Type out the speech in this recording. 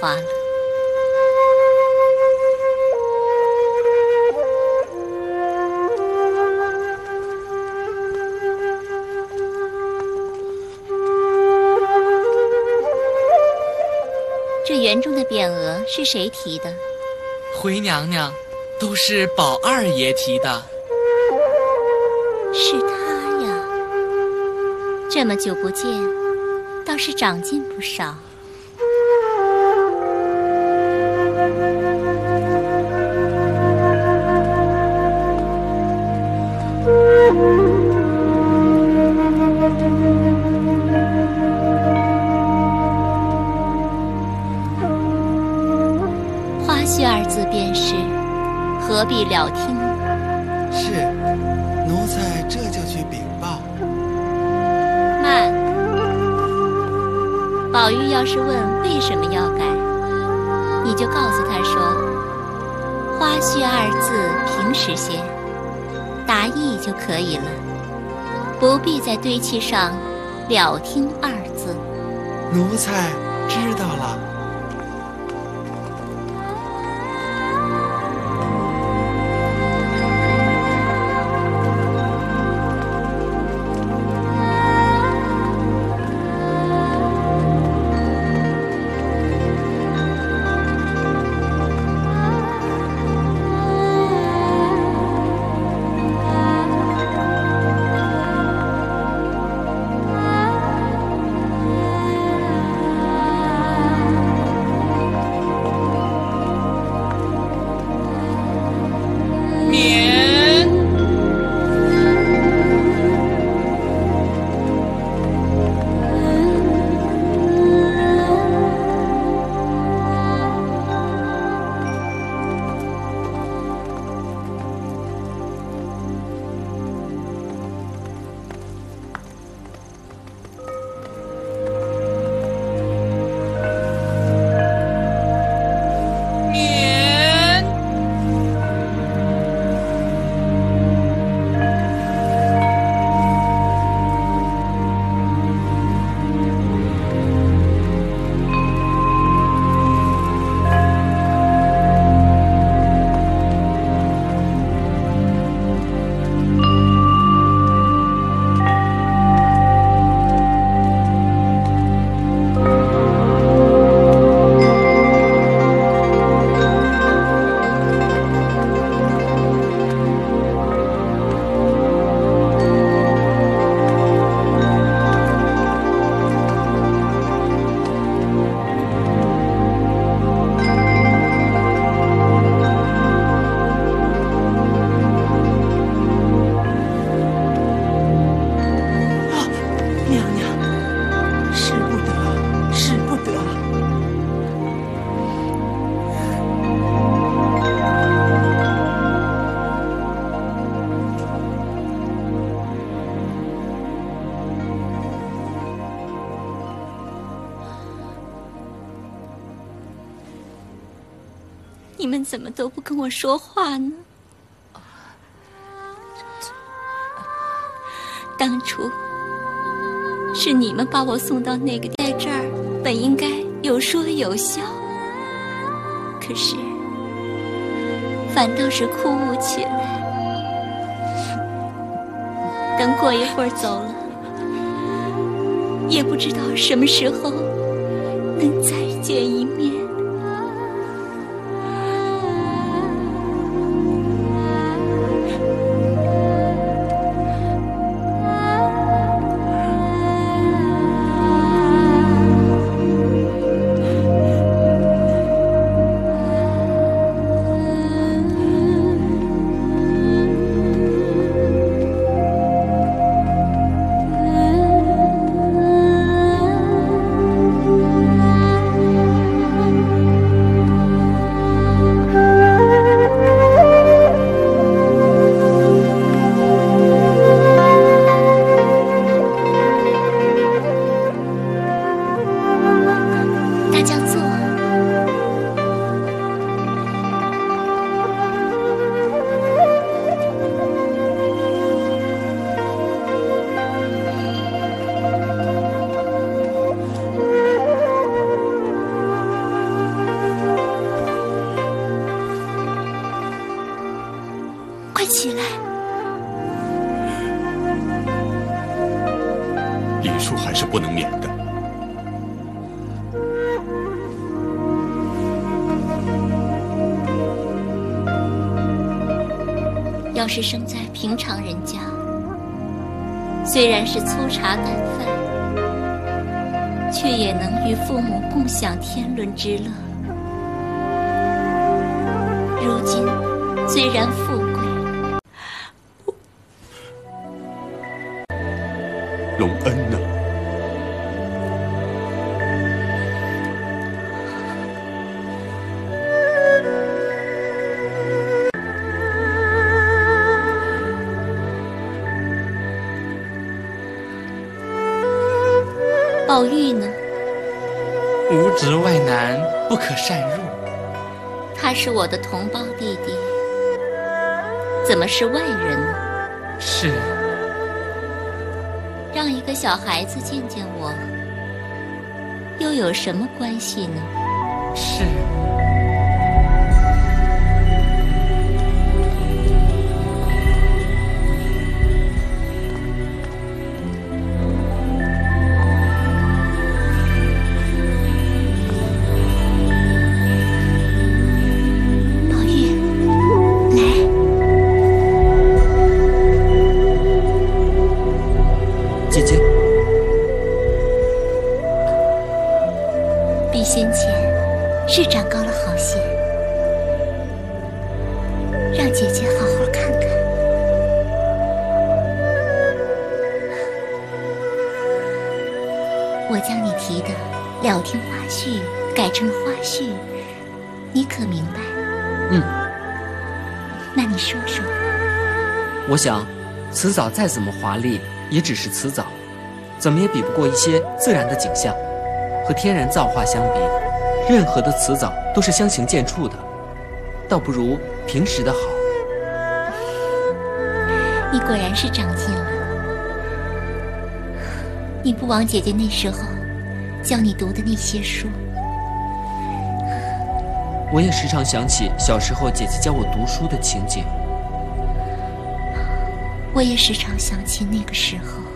话了。这园中的匾额是谁题的？回娘娘，都是宝二爷提的。是他呀！这么久不见，倒是长进不少。必了听？是，奴才这就去禀报。慢，宝玉要是问为什么要改，你就告诉他说：“花絮二字平时些，答意就可以了，不必再堆砌上‘了听’二字。”奴才知道了。怎么都不跟我说话呢？当初是你们把我送到那个在这儿，本应该有说有笑，可是反倒是哭起来。等过一会儿走了，也不知道什么时候能再见一面。处还是不能免的。要是生在平常人家，虽然是粗茶淡饭，却也能与父母共享天伦之乐。如今虽然富贵，隆恩无职外男，不可擅入。他是我的同胞弟弟，怎么是外人呢？是，让一个小孩子见见我，又有什么关系呢？是。姐姐，比先前是长高了好些，让姐姐好好看看。我将你提的聊天花絮改成了花絮，你可明白？嗯，那你说说，我想，辞藻再怎么华丽，也只是辞藻，怎么也比不过一些自然的景象。和天然造化相比，任何的辞藻都是相形见绌的，倒不如平时的好。你果然是长进了。你不枉姐姐那时候教你读的那些书。我也时常想起小时候姐姐教我读书的情景。我也时常想起那个时候。